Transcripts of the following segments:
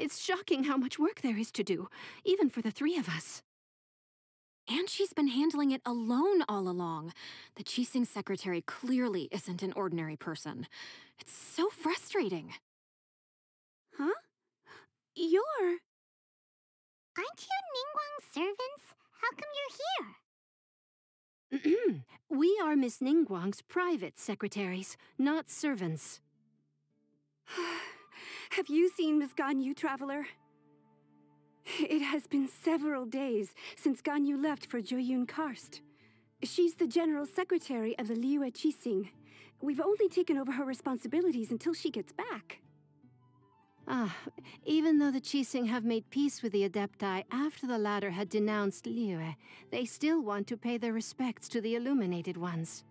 It's shocking how much work there is to do, even for the three of us. And she's been handling it alone all along. The Qixing secretary clearly isn't an ordinary person. It's so frustrating. Huh? You're... Aren't you Ningguang's servants? How come you're here? we are Miss Ningguang's private secretaries, not servants. Have you seen Miss Ganyu, Traveler? It has been several days since Ganyu left for Jueyun Karst. She's the General Secretary of the Liyue Qixing. We've only taken over her responsibilities until she gets back. Ah, even though the Qixing have made peace with the Adepti after the latter had denounced Liyue, they still want to pay their respects to the Illuminated Ones.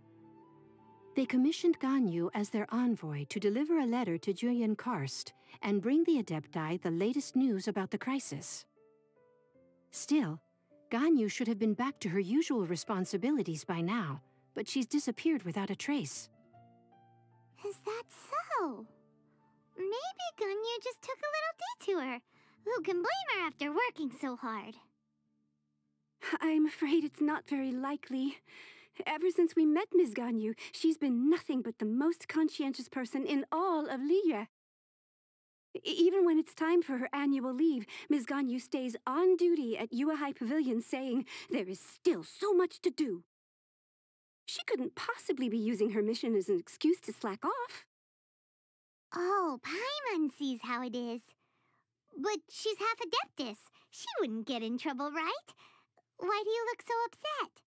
They commissioned Ganyu as their envoy to deliver a letter to Jueyun Karst and bring the Adepti the latest news about the crisis. Still, Ganyu should have been back to her usual responsibilities by now, but she's disappeared without a trace. Is that so? Maybe Ganyu just took a little detour. Who can blame her after working so hard? I'm afraid it's not very likely. Ever since we met Ms. Ganyu, she's been nothing but the most conscientious person in all of Liyue. Even when it's time for her annual leave, Ms. Ganyu stays on duty at Yuehai Pavilion saying there is still so much to do. She couldn't possibly be using her mission as an excuse to slack off. Oh, Paimon sees how it is. But she's half Adeptus. She wouldn't get in trouble, right? Why do you look so upset?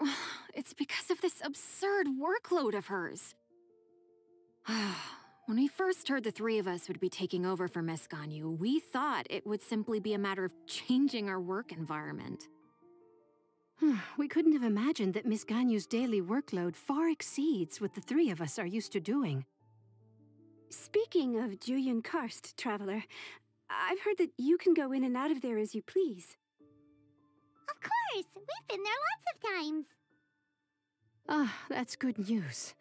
It's because of this absurd workload of hers. When we first heard the three of us would be taking over for Miss Ganyu, we thought it would simply be a matter of changing our work environment. we couldn't have imagined that Miss Ganyu's daily workload far exceeds what the three of us are used to doing. Speaking of Jueyun Karst, Traveler, I've heard that you can go in and out of there as you please. Of course! We've been there lots of times! Ah, that's good news.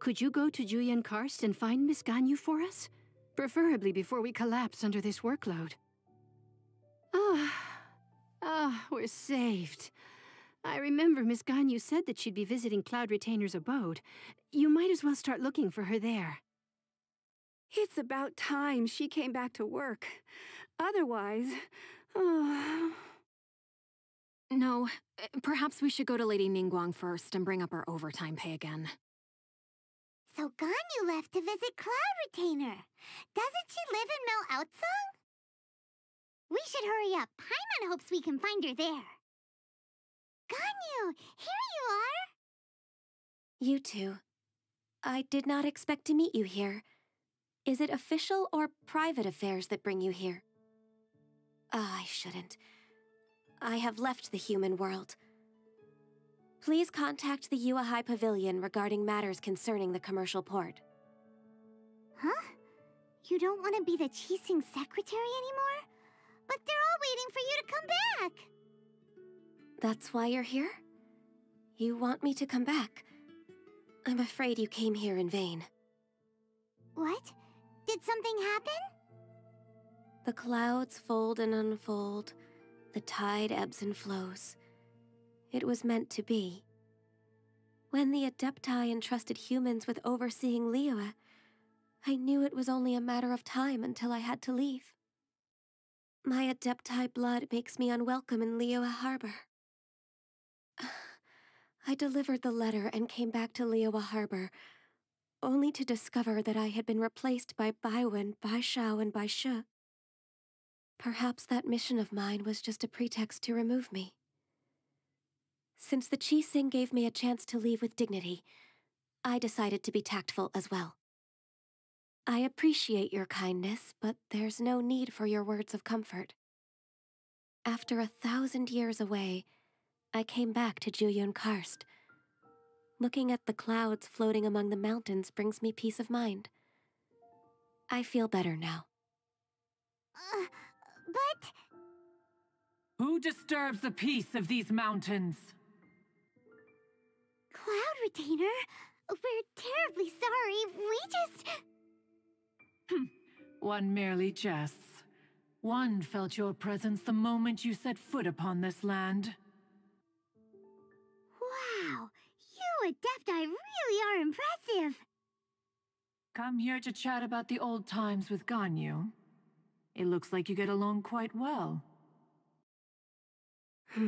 Could you go to Jueyun Karst and find Miss Ganyu for us? Preferably before we collapse under this workload. Ah, ah, we're saved. I remember Miss Ganyu said that she'd be visiting Cloud Retainer's abode. You might as well start looking for her there. It's about time she came back to work. Otherwise, oh... No, perhaps we should go to Lady Ningguang first and bring up our overtime pay again. So Ganyu left to visit Cloud Retainer. Doesn't she live in Mount Aocang? We should hurry up. Paimon hopes we can find her there. Ganyu, here you are! You two. I did not expect to meet you here. Is it official or private affairs that bring you here? Ah, I shouldn't. I have left the human world. Please contact the Yuehai Pavilion regarding matters concerning the commercial port. Huh? You don't want to be the Qixing secretary anymore? But they're all waiting for you to come back! That's why you're here? You want me to come back? I'm afraid you came here in vain. What? Did something happen? The clouds fold and unfold. The tide ebbs and flows. It was meant to be. When the Adepti entrusted humans with overseeing Liyue, I knew it was only a matter of time until I had to leave. My Adepti blood makes me unwelcome in Liyue Harbor. I delivered the letter and came back to Liyue Harbor, only to discover that I had been replaced by Baiwen, Baishao, and Baishe. Perhaps that mission of mine was just a pretext to remove me. Since the Qixing gave me a chance to leave with dignity, I decided to be tactful as well. I appreciate your kindness, but there's no need for your words of comfort. After a thousand years away, I came back to Jueyun Karst. Looking at the clouds floating among the mountains brings me peace of mind. I feel better now. Uh, but... Who disturbs the peace of these mountains? Cloud Retainer, we're terribly sorry. We just... Hmm. one merely jests. One felt your presence the moment you set foot upon this land. Wow, you Adepti really are impressive. Come here to chat about the old times with Ganyu. It looks like you get along quite well.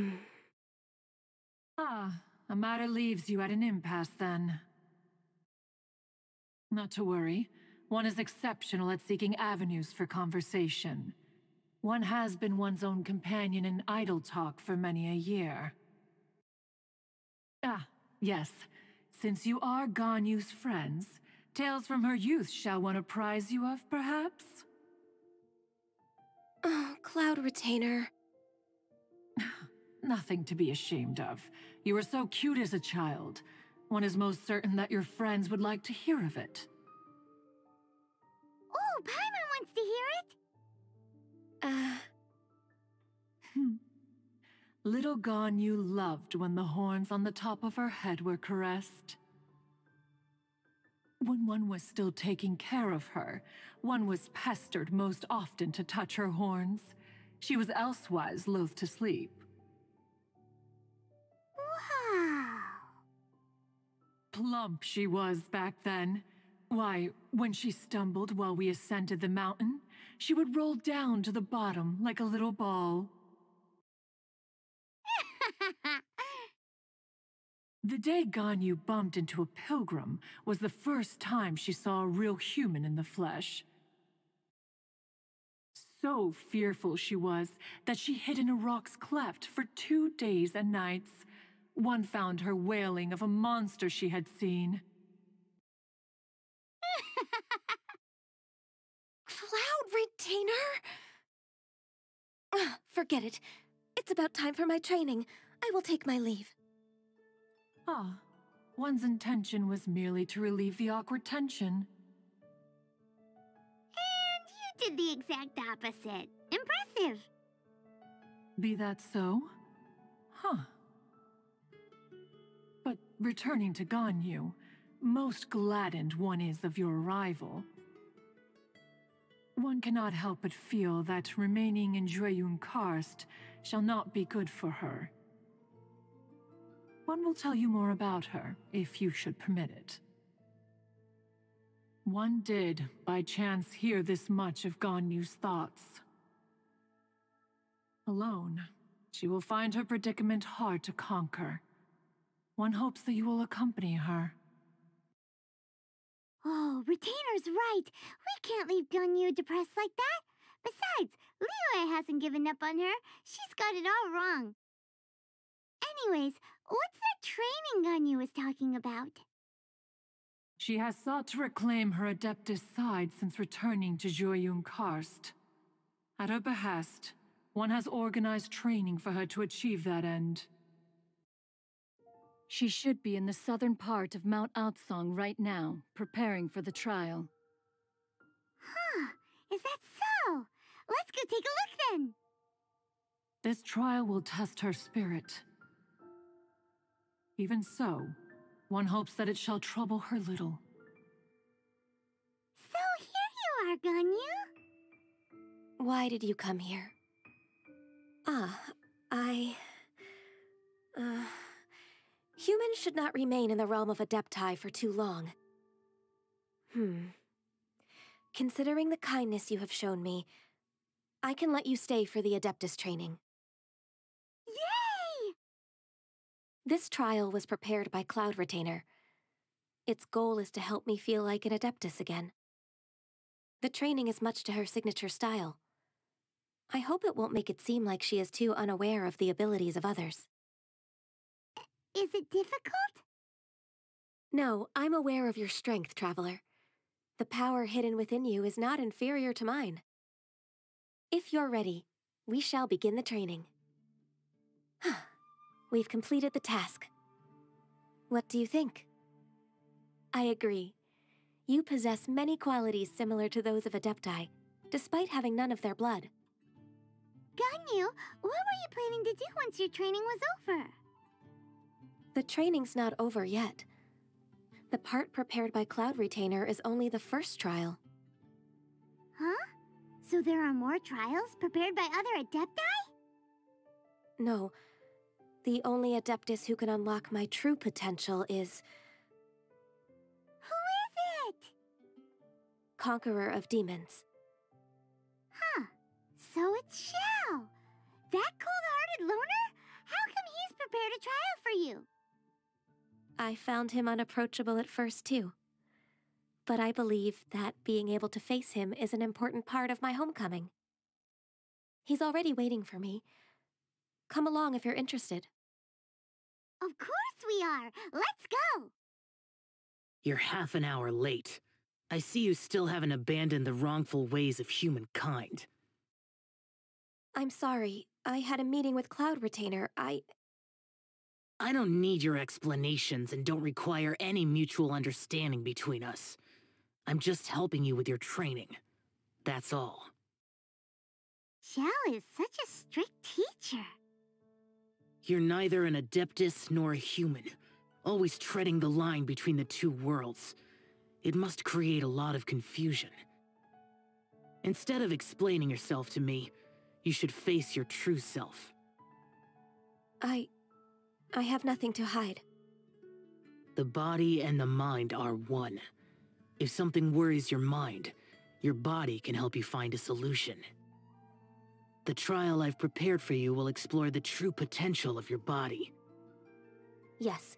Ah, a matter leaves you at an impasse then. Not to worry. One is exceptional at seeking avenues for conversation. One has been one's own companion in idle talk for many a year. Ah, yes. Since you are Ganyu's friends, tales from her youth shall one apprise you of, perhaps? Oh, Cloud Retainer. Nothing to be ashamed of. You were so cute as a child. One is most certain that your friends would like to hear of it. Oh, Paimon wants to hear it. Uh, Hmm. Little Ganyu loved when the horns on the top of her head were caressed. When one was still taking care of her, one was pestered most often to touch her horns. She was elsewise loath to sleep. Wow. Plump she was back then. Why, when she stumbled while we ascended the mountain, she would roll down to the bottom like a little ball. The day Ganyu bumped into a pilgrim was the first time she saw a real human in the flesh. So fearful she was that she hid in a rock's cleft for two days and nights. One found her wailing of a monster she had seen. Cloud Retainer? Ugh, forget it. It's about time for my training. I will take my leave. Ah, one's intention was merely to relieve the awkward tension. And you did the exact opposite. Impressive. Be that so? Huh. But returning to Ganyu, most gladdened one is of your arrival. One cannot help but feel that remaining in Jueyun Karst shall not be good for her. One will tell you more about her, if you should permit it. One did, by chance, hear this much of Ganyu's thoughts. Alone, she will find her predicament hard to conquer. One hopes that you will accompany her. Oh, Retainer's right. We can't leave Ganyu depressed like that. Besides, Liyue hasn't given up on her. She's got it all wrong. Anyways, what's that training Ganyu was talking about? She has sought to reclaim her Adeptus side since returning to Jueyun Karst. At her behest, one has organized training for her to achieve that end. She should be in the southern part of Mount Aocang right now, preparing for the trial. Huh, is that so? Let's go take a look then. This trial will test her spirit. Even so, one hopes that it shall trouble her little. So here you are, Ganyu. Why did you come here? Ah, I. Uh. Humans should not remain in the realm of Adepti for too long. Hmm. Considering the kindness you have shown me, I can let you stay for the Adeptus training. This trial was prepared by Cloud Retainer. Its goal is to help me feel like an Adeptus again. The training is much to her signature style. I hope it won't make it seem like she is too unaware of the abilities of others. Is it difficult? No, I'm aware of your strength, Traveler. The power hidden within you is not inferior to mine. If you're ready, we shall begin the training. We've completed the task. What do you think? I agree. You possess many qualities similar to those of Adepti, despite having none of their blood. Ganyu, what were you planning to do once your training was over? The training's not over yet. The part prepared by Cloud Retainer is only the first trial. Huh? So there are more trials prepared by other Adepti? No. The only Adeptus who can unlock my true potential is Who is it? Conqueror of Demons. Huh. So it's Xiao. That cold-hearted loner? How come he's prepared a trial for you? I found him unapproachable at first, too. But I believe that being able to face him is an important part of my homecoming. He's already waiting for me. Come along if you're interested. Of course we are. Let's go. You're half an hour late. I see you still haven't abandoned the wrongful ways of humankind. I'm sorry. I had a meeting with Cloud Retainer. I. I don't need your explanations and don't require any mutual understanding between us. I'm just helping you with your training. That's all. Xiao is such a strict teacher. You're neither an Adeptus nor a human, always treading the line between the two worlds. It must create a lot of confusion. Instead of explaining yourself to me, you should face your true self. I. I have nothing to hide. The body and the mind are one. If something worries your mind, your body can help you find a solution. The trial I've prepared for you will explore the true potential of your body. Yes.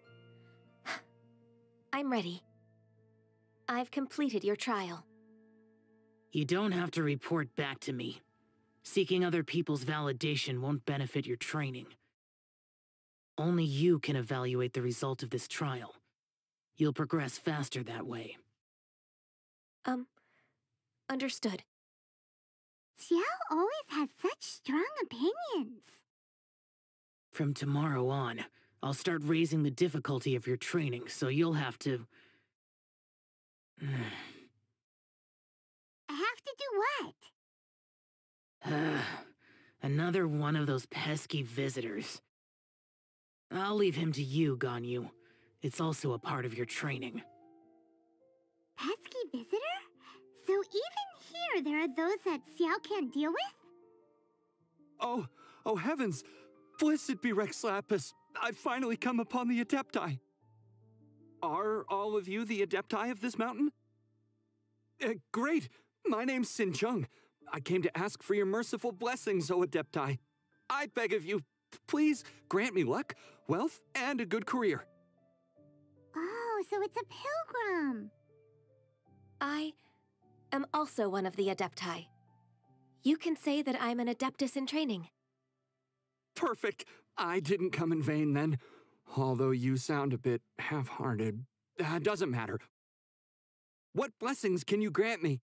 I'm ready. I've completed your trial. You don't have to report back to me. Seeking other people's validation won't benefit your training. Only you can evaluate the result of this trial. You'll progress faster that way. Um, understood. Xiao always has such strong opinions. From tomorrow on, I'll start raising the difficulty of your training, so you'll have to... I have to do what? Another one of those pesky visitors. I'll leave him to you, Ganyu. It's also a part of your training. Pesky visitor? So even here there are those that Xiao can't deal with? Oh, oh heavens! Blessed be Rex Lapis! I've finally come upon the Adepti! Are all of you the Adepti of this mountain? Uh, great! My name's Sin Chung. I came to ask for your merciful blessings, O Adepti. I beg of you, please grant me luck, wealth, and a good career. Oh, so it's a pilgrim. I am also one of the Adepti. You can say that I'm an Adeptus in training. Perfect. I didn't come in vain then. Although you sound a bit half-hearted. Uh, doesn't matter. What blessings can you grant me?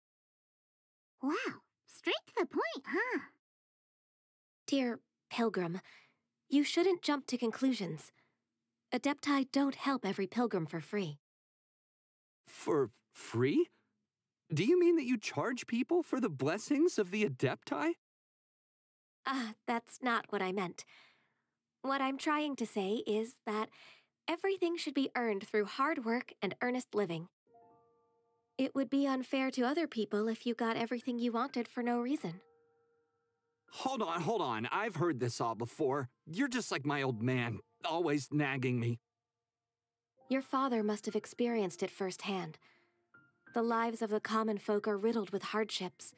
Wow, straight to the point, huh? Dear Pilgrim, you shouldn't jump to conclusions. Adepti don't help every pilgrim for free. For free? Do you mean that you charge people for the blessings of the Adepti? Ah, that's not what I meant. What I'm trying to say is that everything should be earned through hard work and earnest living. It would be unfair to other people if you got everything you wanted for no reason. Hold on, hold on. I've heard this all before. You're just like my old man, always nagging me. Your father must have experienced it firsthand. The lives of the common folk are riddled with hardships,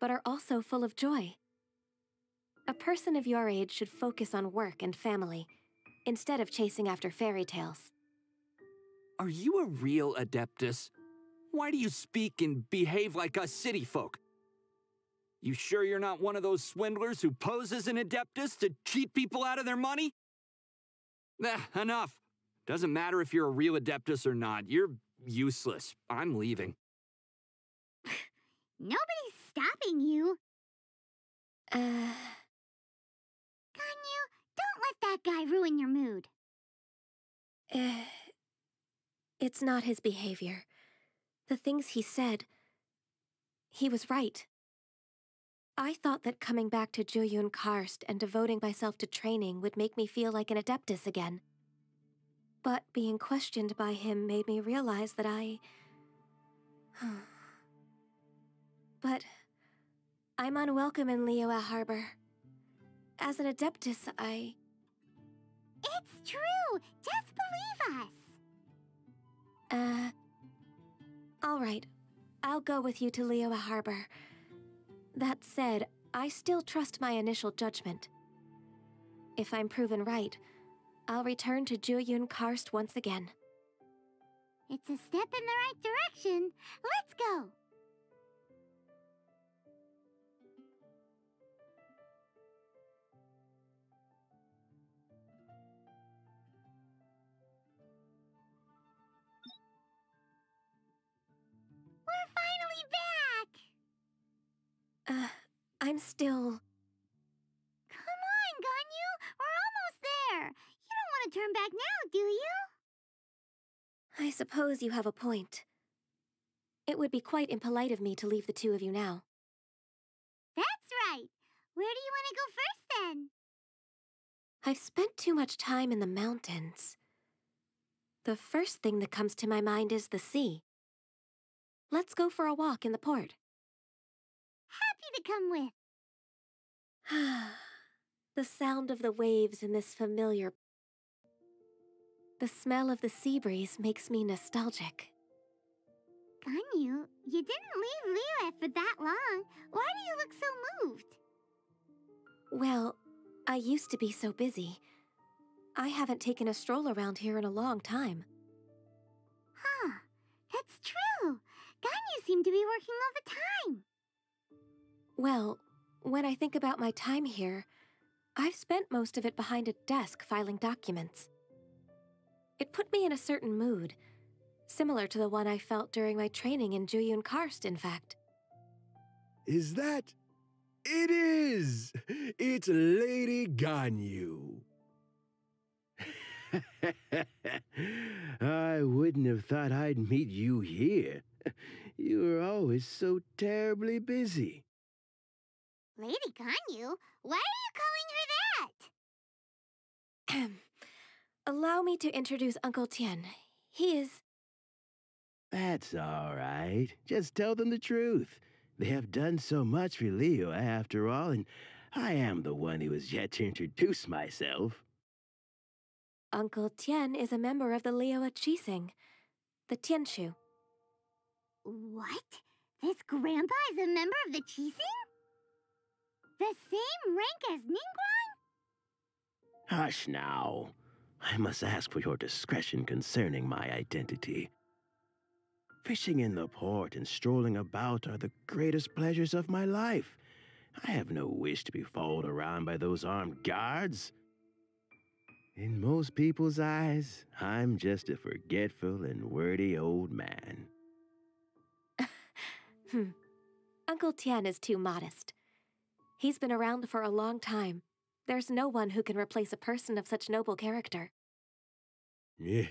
but are also full of joy. A person of your age should focus on work and family, instead of chasing after fairy tales. Are you a real Adeptus? Why do you speak and behave like us city folk? You sure you're not one of those swindlers who pose as an Adeptus to cheat people out of their money? Nah, enough. Doesn't matter if you're a real Adeptus or not. You're useless. I'm leaving. Nobody's stopping you. Uh, Ganyu, don't let that guy ruin your mood. eh, it's not his behavior. The things he said, he was right. I thought that coming back to Jueyun Karst and devoting myself to training would make me feel like an Adeptus again. But being questioned by him made me realize that I. but I'm unwelcome in Liyue Harbor. As an Adeptus, I... It's true! Just believe us! Uh... Alright. I'll go with you to Liyue Harbor. That said, I still trust my initial judgment. If I'm proven right, I'll return to Jueyun Karst once again. It's a step in the right direction. Let's go! We're finally back! Uh, I'm still... want to turn back now, do you? I suppose you have a point. It would be quite impolite of me to leave the two of you now. That's right! Where do you want to go first, then? I've spent too much time in the mountains. The first thing that comes to my mind is the sea. Let's go for a walk in the port. Happy to come with. the sound of the waves in this familiar... The smell of the sea breeze makes me nostalgic. Ganyu, you didn't leave Liyue for that long. Why do you look so moved? Well, I used to be so busy. I haven't taken a stroll around here in a long time. Huh, that's true. Ganyu seemed to be working all the time. Well, when I think about my time here, I've spent most of it behind a desk filing documents. It put me in a certain mood, similar to the one I felt during my training in Jueyun Karst, in fact. Is that... It is! It's Lady Ganyu. I wouldn't have thought I'd meet you here. You were always so terribly busy. Lady Ganyu? Why are you calling her that? Allow me to introduce Uncle Tian. He is... That's all right. Just tell them the truth. They have done so much for Liyue, after all, and I am the one who has yet to introduce myself. Uncle Tian is a member of the Liyue Qixing, the Tianshu. What? This grandpa is a member of the Qixing? The same rank as Ningguang? Hush now. I must ask for your discretion concerning my identity. Fishing in the port and strolling about are the greatest pleasures of my life. I have no wish to be followed around by those armed guards. In most people's eyes, I'm just a forgetful and wordy old man. hmm. Uncle Tian is too modest. He's been around for a long time. There's no one who can replace a person of such noble character.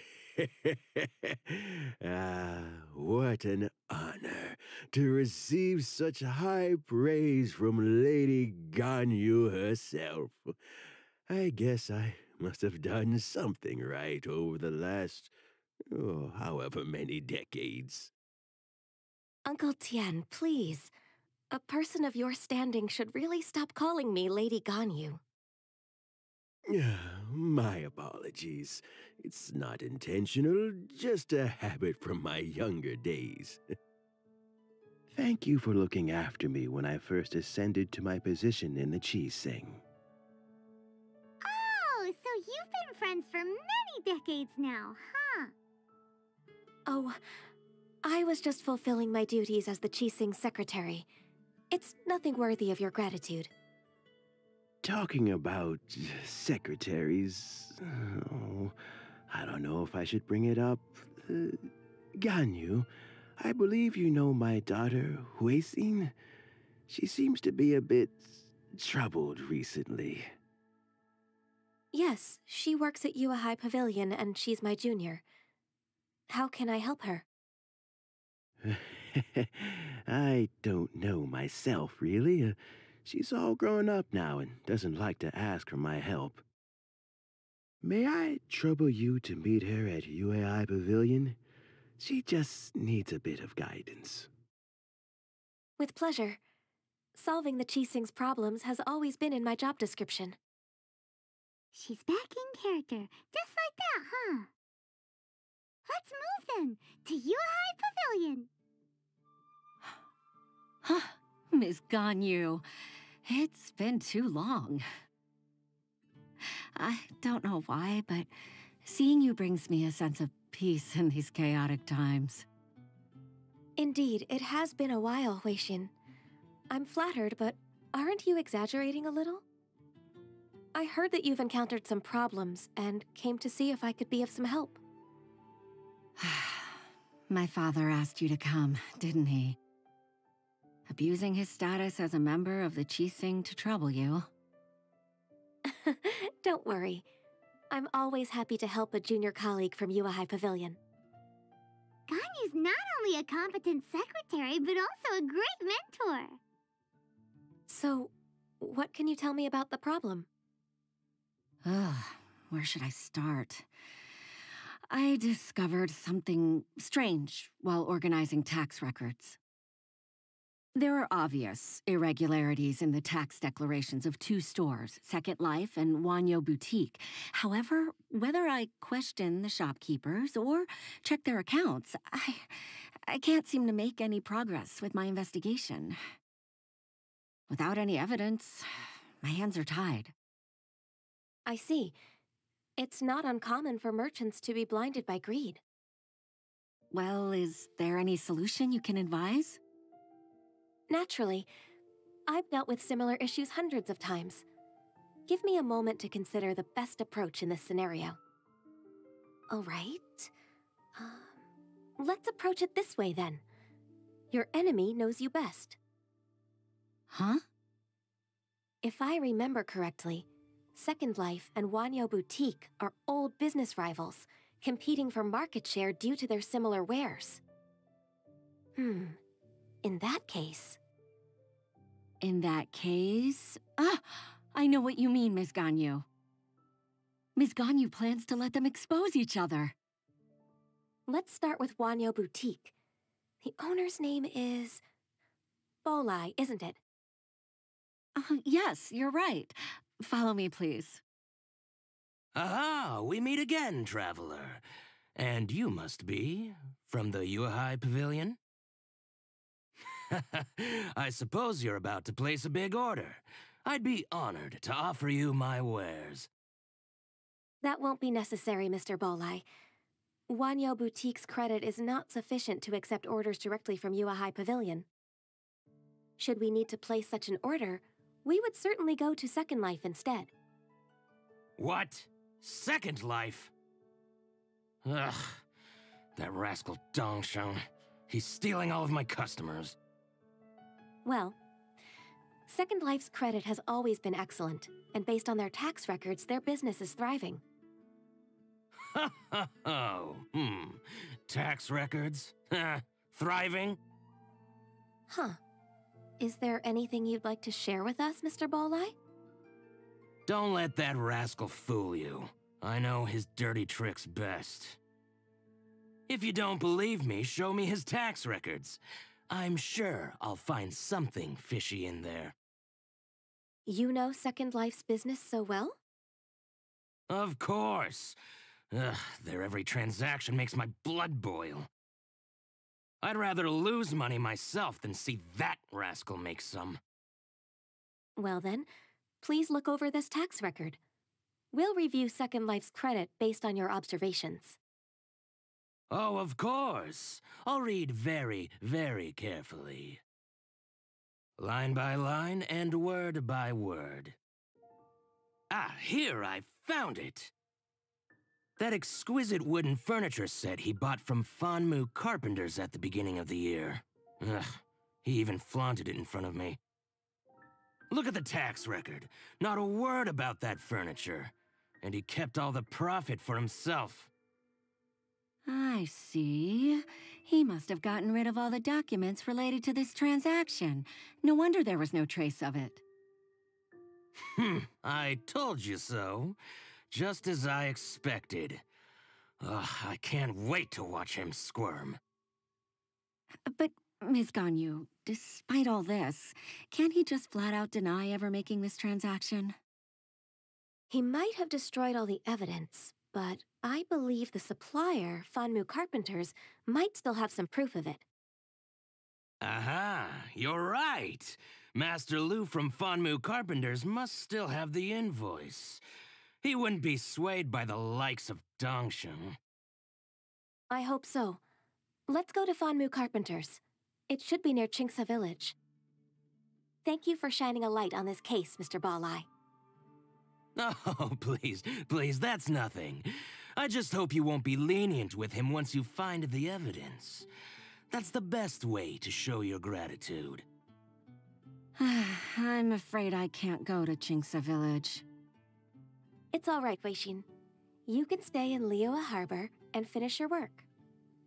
ah, what an honor to receive such high praise from Lady Ganyu herself. I guess I must have done something right over the last, oh, however many decades. Uncle Tian, please. A person of your standing should really stop calling me Lady Ganyu. My apologies. It's not intentional, just a habit from my younger days. Thank you for looking after me when I first ascended to my position in the Qixing. Oh, so you've been friends for many decades now, huh? Oh, I was just fulfilling my duties as the Qixing secretary. It's nothing worthy of your gratitude. Talking about secretaries, oh, I don't know if I should bring it up. Uh, Ganyu, I believe you know my daughter, Huixin. She seems to be a bit troubled recently. Yes, she works at Yuehai Pavilion and she's my junior. How can I help her? I don't know myself, really. Uh, she's all grown up now and doesn't like to ask for my help. May I trouble you to meet her at Yuehai Pavilion? She just needs a bit of guidance. With pleasure. solving the Qixing's problems has always been in my job description. She's back in character, just like that, huh? Let's move then to Yuehai Pavilion. Miss Ganyu, it's been too long. I don't know why, but seeing you brings me a sense of peace in these chaotic times. Indeed, it has been a while, Huixin. I'm flattered, but aren't you exaggerating a little? I heard that you've encountered some problems and came to see if I could be of some help. My father asked you to come, didn't he? Abusing his status as a member of the Qixing to trouble you. Don't worry. I'm always happy to help a junior colleague from Yuehai Pavilion. Ganyu's not only a competent secretary, but also a great mentor. So, what can you tell me about the problem? Ugh, where should I start? I discovered something strange while organizing tax records. There are obvious irregularities in the tax declarations of two stores, Second Life and Wanyou Boutique. However, whether I question the shopkeepers or check their accounts, I, I can't seem to make any progress with my investigation. Without any evidence, my hands are tied. I see. It's not uncommon for merchants to be blinded by greed. Well, is there any solution you can advise? Naturally. I've dealt with similar issues hundreds of times. Give me a moment to consider the best approach in this scenario. All right. Um, let's approach it this way then. Your enemy knows you best. Huh? If I remember correctly, Second Life and Wanyou Boutique are old business rivals, competing for market share due to their similar wares. Hmm. In that case... In that case... Ah! I know what you mean, Ms. Ganyu. Ms. Ganyu plans to let them expose each other. Let's start with Wanyou Boutique. The owner's name is... Bolai, isn't it? Uh, yes, you're right. Follow me, please. Aha! We meet again, traveler. And you must be from the Yuehai Pavilion? I suppose you're about to place a big order. I'd be honored to offer you my wares. That won't be necessary, Mr. Bolai. Wanyou Boutique's credit is not sufficient to accept orders directly from Yuehai Pavilion. Should we need to place such an order, we would certainly go to Second Life instead. What? Second Life? Ugh. That rascal Dongsheng. He's stealing all of my customers. Well, Second Life's credit has always been excellent, and based on their tax records, their business is thriving. Ha ha ho! Hmm. Tax records? Thriving? Huh. Is there anything you'd like to share with us, Mr. Bolai? Don't let that rascal fool you. I know his dirty tricks best. If you don't believe me, show me his tax records. I'm sure I'll find something fishy in there. You know Second Life's business so well? Of course. Ugh, their every transaction makes my blood boil. I'd rather lose money myself than see that rascal make some. Well then, please look over this tax record. We'll review Second Life's credit based on your observations. Oh, of course. I'll read very, very carefully. Line by line and word by word. Ah, here I found it. That exquisite wooden furniture set he bought from Fanmu Carpenters at the beginning of the year. Ugh, he even flaunted it in front of me. Look at the tax record. Not a word about that furniture. And he kept all the profit for himself. I see. He must have gotten rid of all the documents related to this transaction. No wonder there was no trace of it. Hmm, I told you so. Just as I expected. Ugh, I can't wait to watch him squirm. But, Ms. Ganyu, despite all this, can't he just flat out deny ever making this transaction? He might have destroyed all the evidence, but I believe the supplier, Fanmu Carpenters, might still have some proof of it. Aha, you're right. Master Lu from Fanmu Carpenters must still have the invoice. He wouldn't be swayed by the likes of Dongsheng. I hope so. Let's go to Fanmu Carpenters. It should be near Qingce Village. Thank you for shining a light on this case, Mr. Bolai. Oh, please, please, that's nothing. I just hope you won't be lenient with him once you find the evidence. That's the best way to show your gratitude. I'm afraid I can't go to Qingce Village. It's all right, Huixin. You can stay in Liyue Harbor and finish your work.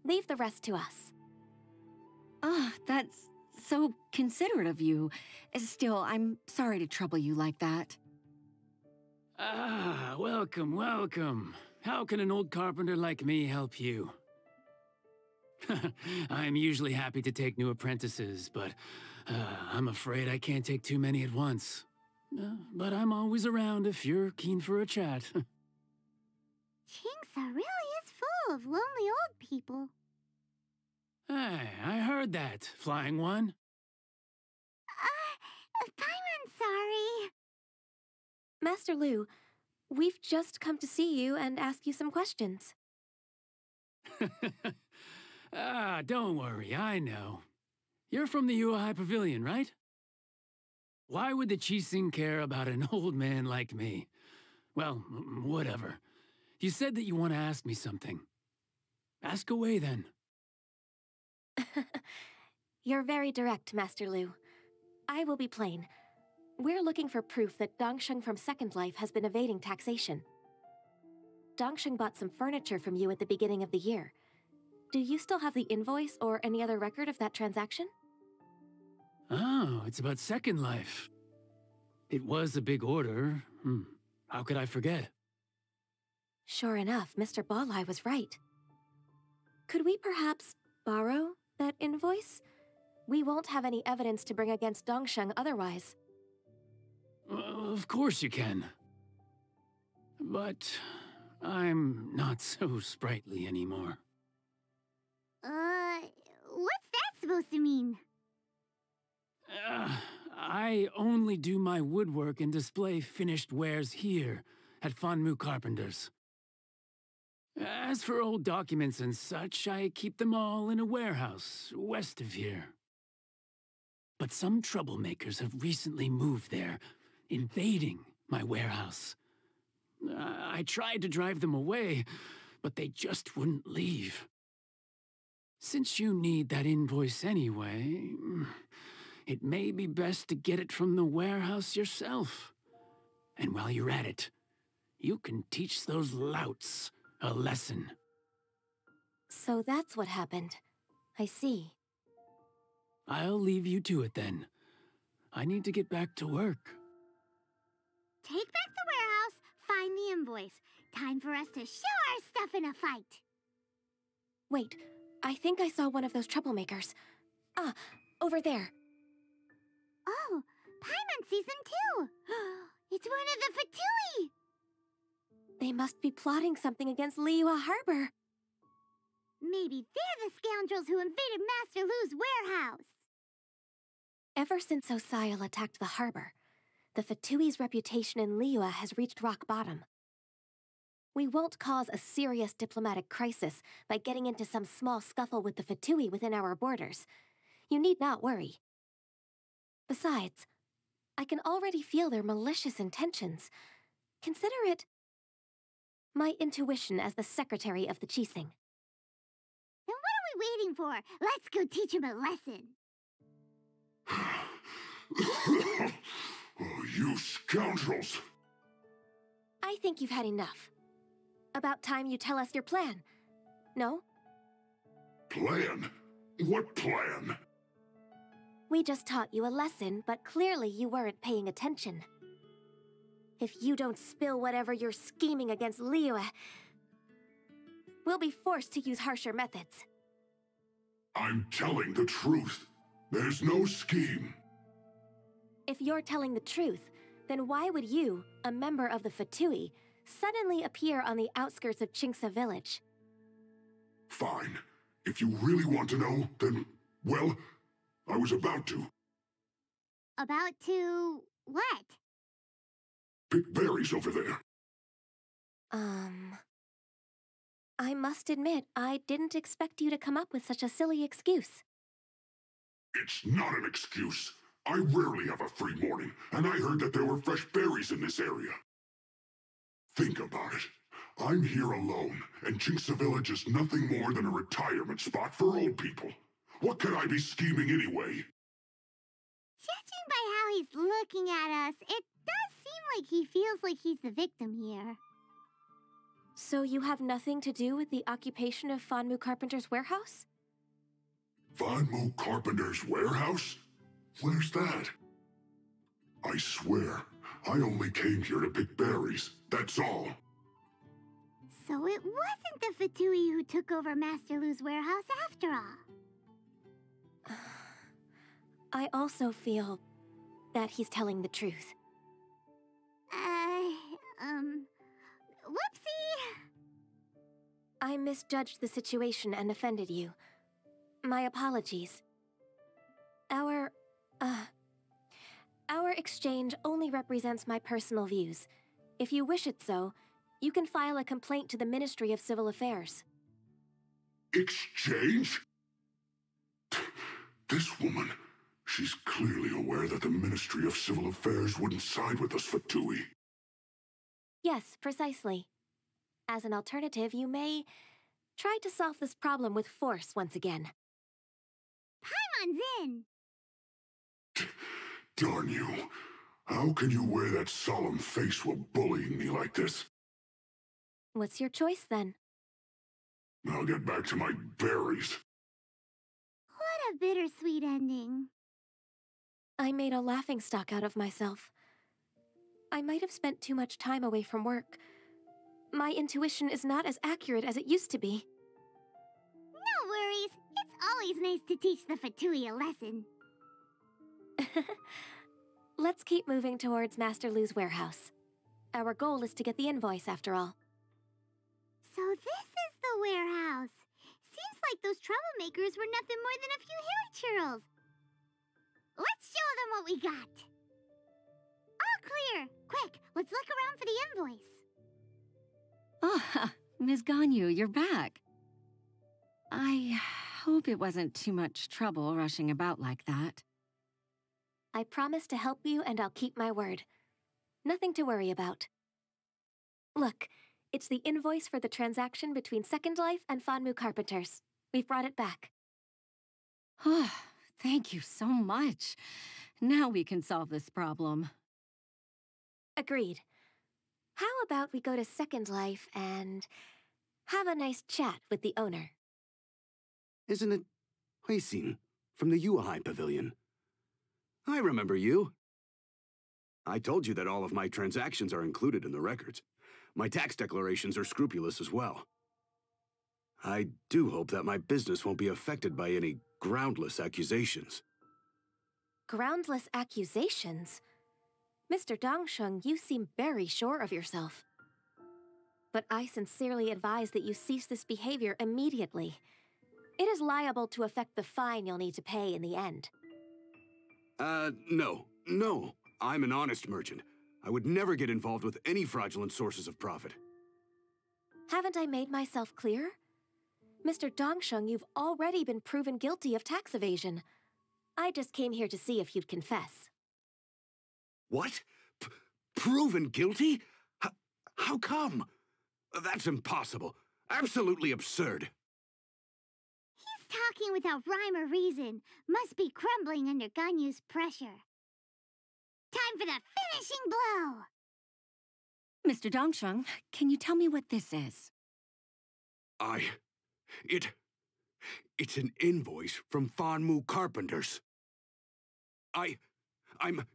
Leave the rest to us. Ah, that's so considerate of you. Still, I'm sorry to trouble you like that. Ah, welcome, welcome. How can an old carpenter like me help you? I'm usually happy to take new apprentices, but uh, I'm afraid I can't take too many at once. Uh, but I'm always around if you're keen for a chat. Qingce really is full of lonely old people. Hey, I heard that, Flying One. Uh, Paimon, sorry. Master Lu, we've just come to see you and ask you some questions. ah, don't worry, I know. You're from the Yuehai Pavilion, right? Why would the Qixing care about an old man like me? Well, whatever. You said that you want to ask me something. Ask away, then. You're very direct, Master Lu. I will be plain. We're looking for proof that Dongsheng from Second Life has been evading taxation. Dongsheng bought some furniture from you at the beginning of the year. Do you still have the invoice or any other record of that transaction? Oh, it's about Second Life. It was a big order. Hmm. How could I forget? Sure enough, Mr. Bolai was right. Could we perhaps borrow that invoice? We won't have any evidence to bring against Dongsheng otherwise. Of course you can. But I'm not so sprightly anymore. Uh, what's that supposed to mean? Uh, I only do my woodwork and display finished wares here at Fanmu Carpenters. As for old documents and such, I keep them all in a warehouse west of here. But some troublemakers have recently moved there, invading my warehouse. I tried to drive them away, but they just wouldn't leave. Since you need that invoice anyway, it may be best to get it from the warehouse yourself. And while you're at it, you can teach those louts a lesson. So that's what happened. I see. I'll leave you to it then. I need to get back to work. Take back the warehouse, find the invoice. Time for us to show our stuff in a fight. Wait, I think I saw one of those troublemakers. Ah, over there. Oh, Paimon sees them too. it's one of the Fatui. They must be plotting something against Liyue Harbor. Maybe they're the scoundrels who invaded Master Lu's warehouse. Ever since Osial attacked the harbor, the Fatui's reputation in Liyue has reached rock bottom. We won't cause a serious diplomatic crisis by getting into some small scuffle with the Fatui within our borders. You need not worry. Besides, I can already feel their malicious intentions. Consider it my intuition as the secretary of the Qixing. Then what are we waiting for? Let's go teach him a lesson. oh, you scoundrels! I think you've had enough. About time you tell us your plan. No? Plan? What plan? We just taught you a lesson, but clearly you weren't paying attention. If you don't spill whatever you're scheming against Liyue, we'll be forced to use harsher methods. I'm telling the truth. There's no scheme. If you're telling the truth, then why would you, a member of the Fatui, suddenly appear on the outskirts of Qingce village? Fine. If you really want to know, then, well, I was about to. About to what? Pick berries over there. Um. I must admit, I didn't expect you to come up with such a silly excuse. It's not an excuse. I rarely have a free morning, and I heard that there were fresh berries in this area. Think about it. I'm here alone, and Qingce Village is nothing more than a retirement spot for old people. What could I be scheming anyway? Judging by how he's looking at us, it does seem like he feels like he's the victim here. So you have nothing to do with the occupation of Fanmu Carpenter's warehouse? Fanmu Carpenter's warehouse? Where's that? I swear, I only came here to pick berries, that's all. So it wasn't the Fatui who took over Master Lu's warehouse after all. I also feel that he's telling the truth. Uh, um, whoopsie! I misjudged the situation and offended you. My apologies. Our, uh, our exchange only represents my personal views. If you wish it so, you can file a complaint to the Ministry of Civil Affairs. Exchange? This woman, she's clearly aware that the Ministry of Civil Affairs wouldn't side with us Fatui. Yes, precisely. As an alternative, you may try to solve this problem with force once again. Paimon's in! Darn you. How can you wear that solemn face while bullying me like this? What's your choice then? I'll get back to my berries. What a bittersweet ending. I made a laughingstock out of myself. I might have spent too much time away from work. My intuition is not as accurate as it used to be. No worries. It's always nice to teach the Fatui a lesson. Let's keep moving towards Master Lu's warehouse. Our goal is to get the invoice, after all. So this is the warehouse. Seems like those troublemakers were nothing more than a few hilichurls. Let's show them what we got. All clear. Quick, let's look around for the invoice. Ah, Ms. Ganyu, you're back. I hope it wasn't too much trouble rushing about like that. I promise to help you and I'll keep my word. Nothing to worry about. Look, it's the invoice for the transaction between Second Life and Fanmu Carpenters. We've brought it back. Oh, thank you so much. Now we can solve this problem. Agreed. How about we go to Second Life and have a nice chat with the owner? Isn't it Huixin from the Yuehai Pavilion? I remember you. I told you that all of my transactions are included in the records. My tax declarations are scrupulous as well. I do hope that my business won't be affected by any groundless accusations. Groundless accusations? Mr. Dongsheng, you seem very sure of yourself. But I sincerely advise that you cease this behavior immediately. It is liable to affect the fine you'll need to pay in the end. Uh, no. No. I'm an honest merchant. I would never get involved with any fraudulent sources of profit. Haven't I made myself clear? Mr. Dongsheng, you've already been proven guilty of tax evasion. I just came here to see if you'd confess. What? P proven guilty? H how come? That's impossible. Absolutely absurd. He's talking without rhyme or reason. Must be crumbling under Ganyu's pressure. Time for the finishing blow! Mr. Dongsheng, can you tell me what this is? I... It... It's an invoice from Fanmu Carpenters. I... I'm...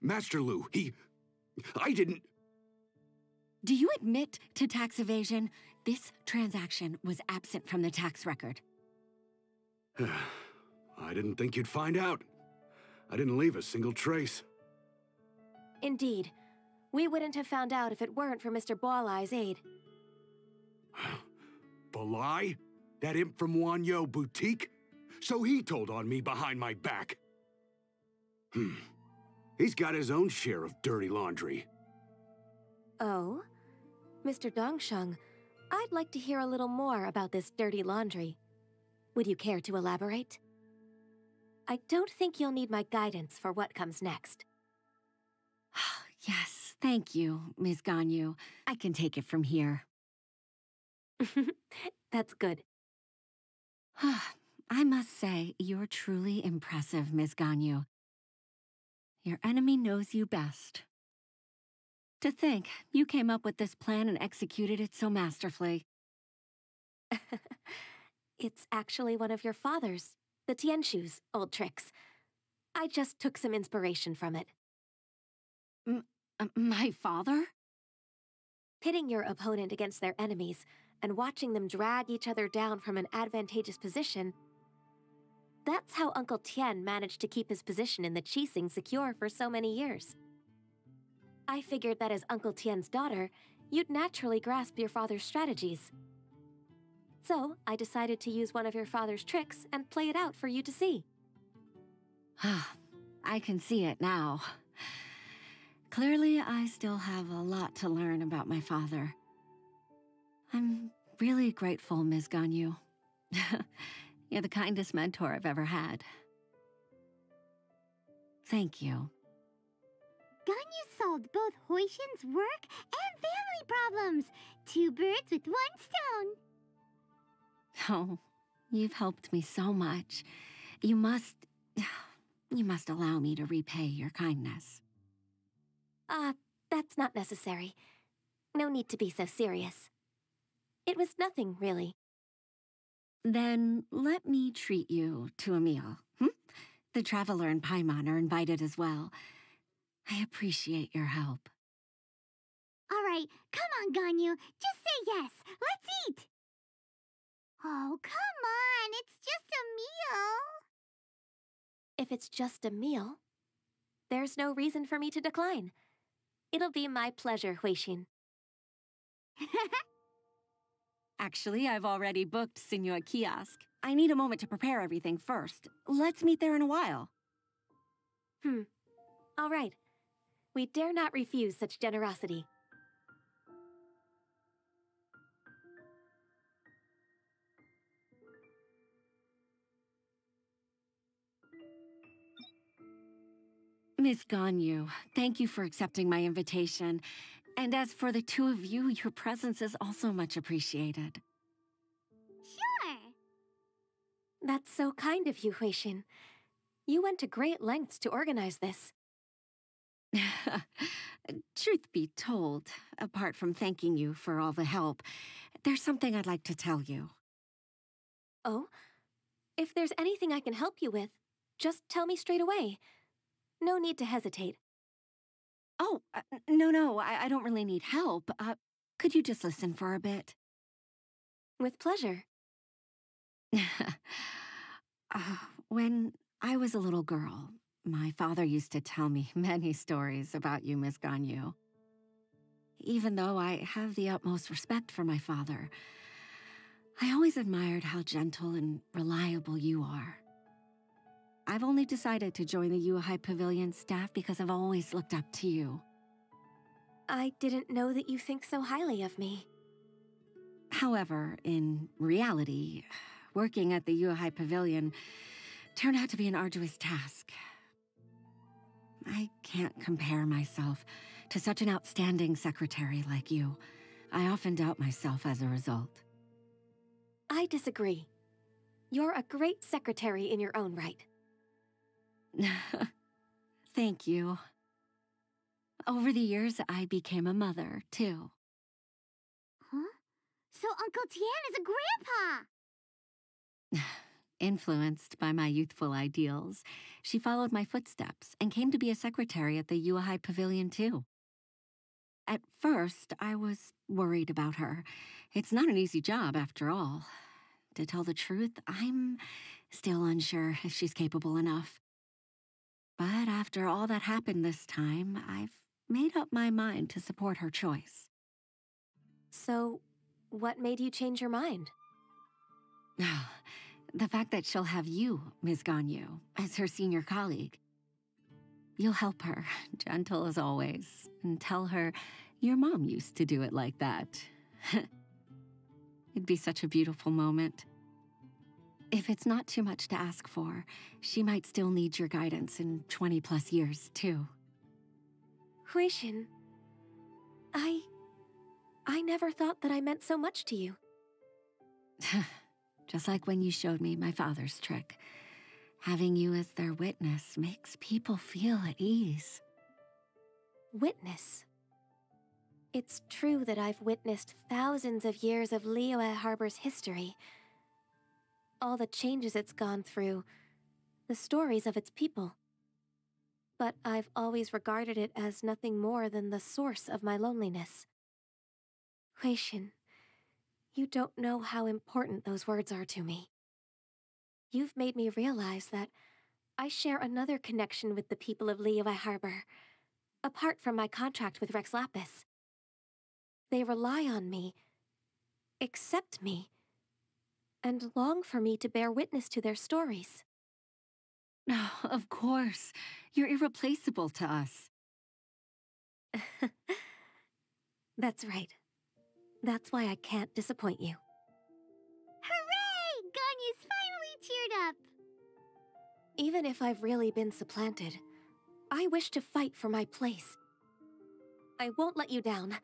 Master Lu, he... I didn't... Do you admit to tax evasion? This transaction was absent from the tax record. I didn't think you'd find out. I didn't leave a single trace. Indeed. We wouldn't have found out if it weren't for Mr. Bolai's aid. Bolai? That imp from Wanyou Boutique? So he told on me behind my back. Hmm. He's got his own share of dirty laundry. Oh? Mr. Dongsheng, I'd like to hear a little more about this dirty laundry. Would you care to elaborate? I don't think you'll need my guidance for what comes next. yes, thank you, Ms. Ganyu. I can take it from here. That's good. I must say, you're truly impressive, Ms. Ganyu. Your enemy knows you best. To think, you came up with this plan and executed it so masterfully. it's actually one of your father's, the Tianshu's, old tricks. I just took some inspiration from it. M uh, my father? Pitting your opponent against their enemies and watching them drag each other down from an advantageous position that's how Uncle Tian managed to keep his position in the Qixing secure for so many years. I figured that as Uncle Tian's daughter, you'd naturally grasp your father's strategies. So, I decided to use one of your father's tricks and play it out for you to see. I can see it now. Clearly, I still have a lot to learn about my father. I'm really grateful, Ms. Ganyu. You're the kindest mentor I've ever had. Thank you. Ganyu solved both Huixin's work and family problems. Two birds with one stone. Oh, you've helped me so much. You must... You must allow me to repay your kindness. Ah, uh, that's not necessary. No need to be so serious. It was nothing, really. Then let me treat you to a meal. Hm? The Traveler and Paimon are invited as well. I appreciate your help. All right, come on, Ganyu. Just say yes. Let's eat. Oh, come on. It's just a meal. If it's just a meal, there's no reason for me to decline. It'll be my pleasure, Huixin. Actually, I've already booked Xinyue Kiosk. I need a moment to prepare everything first. Let's meet there in a while. Hmm. All right. We dare not refuse such generosity. Miss Ganyu, thank you for accepting my invitation. And as for the two of you, your presence is also much appreciated. Sure. That's so kind of you, Huixin. You went to great lengths to organize this. Truth be told, apart from thanking you for all the help, there's something I'd like to tell you. Oh? If there's anything I can help you with, just tell me straight away. No need to hesitate. Oh, uh, no, no, I, I, don't really need help. Uh, could you just listen for a bit? With pleasure. uh, when I was a little girl, my father used to tell me many stories about you, Miss Ganyu. Even though I have the utmost respect for my father, I always admired how gentle and reliable you are. I've only decided to join the Yuehai Pavilion staff because I've always looked up to you. I didn't know that you think so highly of me. However, in reality, working at the Yuehai Pavilion turned out to be an arduous task. I can't compare myself to such an outstanding secretary like you. I often doubt myself as a result. I disagree. You're a great secretary in your own right. Thank you. Over the years, I became a mother, too. Huh? So Uncle Tian is a grandpa! Influenced by my youthful ideals, she followed my footsteps and came to be a secretary at the Yuehai Pavilion, too. At first, I was worried about her. It's not an easy job, after all. To tell the truth, I'm still unsure if she's capable enough. But after all that happened this time, I've made up my mind to support her choice. So, what made you change your mind? the fact that she'll have you, Ms. Ganyu, as her senior colleague. You'll help her, gentle as always, and tell her your mom used to do it like that. It'd be such a beautiful moment. If it's not too much to ask for, she might still need your guidance in 20 plus years, too. Huixin, I... I never thought that I meant so much to you. Just like when you showed me my father's trick. Having you as their witness makes people feel at ease. Witness? It's true that I've witnessed thousands of years of Liyue Harbor's history. All the changes it's gone through, the stories of its people. But I've always regarded it as nothing more than the source of my loneliness. Huixin, you don't know how important those words are to me. You've made me realize that I share another connection with the people of Liyue Harbor, apart from my contract with Rex Lapis. They rely on me, accept me, and long for me to bear witness to their stories. No, of course. You're irreplaceable to us. That's right. That's why I can't disappoint you. Hooray! Ganyu's finally cheered up! Even if I've really been supplanted, I wish to fight for my place. I won't let you down.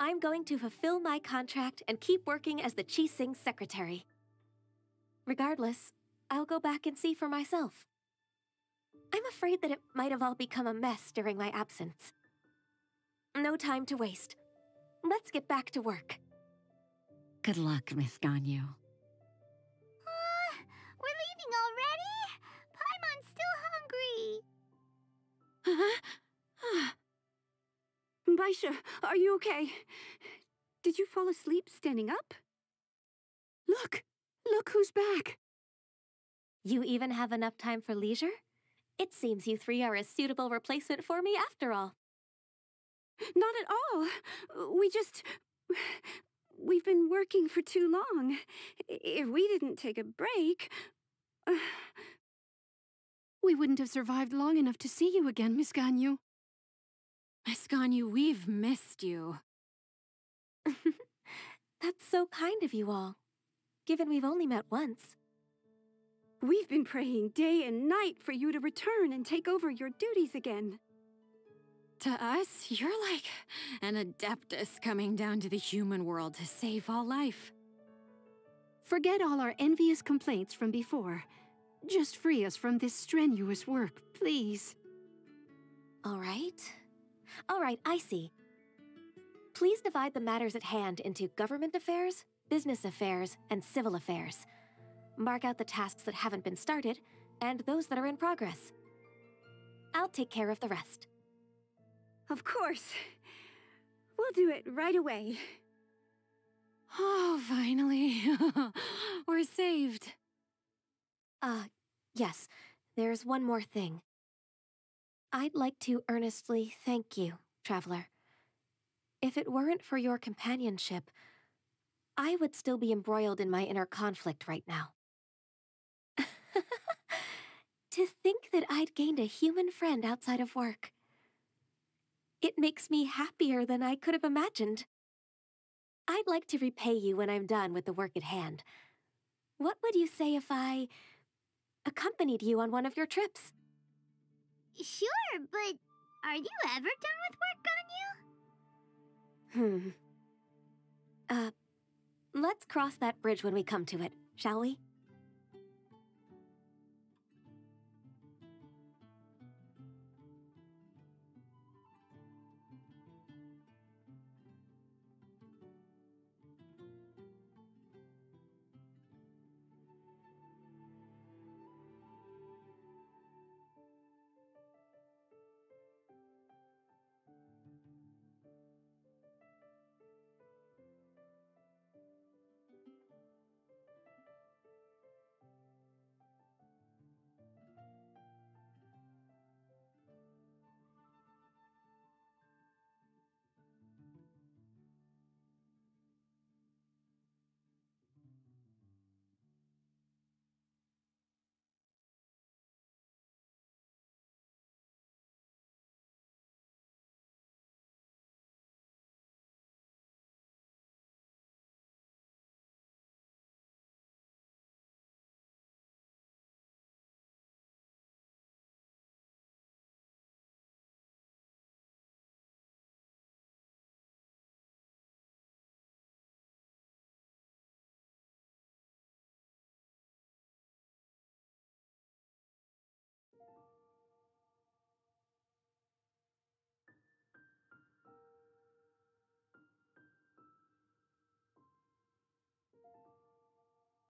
I'm going to fulfill my contract and keep working as the Qixing secretary. Regardless, I'll go back and see for myself. I'm afraid that it might have all become a mess during my absence. No time to waste. Let's get back to work. Good luck, Miss Ganyu. Uh, we're leaving already? Paimon's still hungry. Baisha, are you okay? Did you fall asleep standing up? Look! Look who's back! You even have enough time for leisure? It seems you three are a suitable replacement for me after all. Not at all. We just... We've been working for too long. If we didn't take a break... we wouldn't have survived long enough to see you again, Miss Ganyu. Miss Ganyu, we've missed you. That's so kind of you all, given we've only met once. We've been praying day and night for you to return and take over your duties again. To us, you're like an adeptus coming down to the human world to save all life. Forget all our envious complaints from before. Just free us from this strenuous work, please. All right. All right, I see. Please divide the matters at hand into government affairs, business affairs, and civil affairs. Mark out the tasks that haven't been started, and those that are in progress. I'll take care of the rest. Of course. We'll do it right away. Oh, finally. We're saved. Uh, yes. There's one more thing. I'd like to earnestly thank you, Traveler. If it weren't for your companionship, I would still be embroiled in my inner conflict right now. to think that I'd gained a human friend outside of work. It makes me happier than I could have imagined. I'd like to repay you when I'm done with the work at hand. What would you say if I accompanied you on one of your trips? Sure, but are you ever done with work on you? Hmm. Uh, let's cross that bridge when we come to it, shall we?